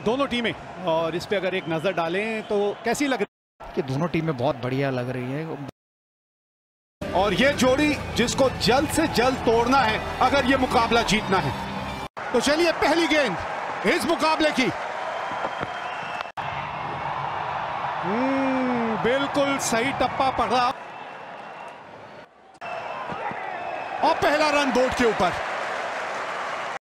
दोनों टीमें। और इस पे अगर एक नज़र डालें तो कैसी लग रही कि दोनों टीमें बहुत बढ़िया लग रही है। और ये जोड़ी जिसको जल्द से जल्द तोड़ना है अगर ये मुकाबला जीतना है। तो चलिए पहली गेंद इस मुकाबले की। हम्म, बिल्कुल सही टप्पा पड़ा और पहला रन बोर्ड के ऊपर।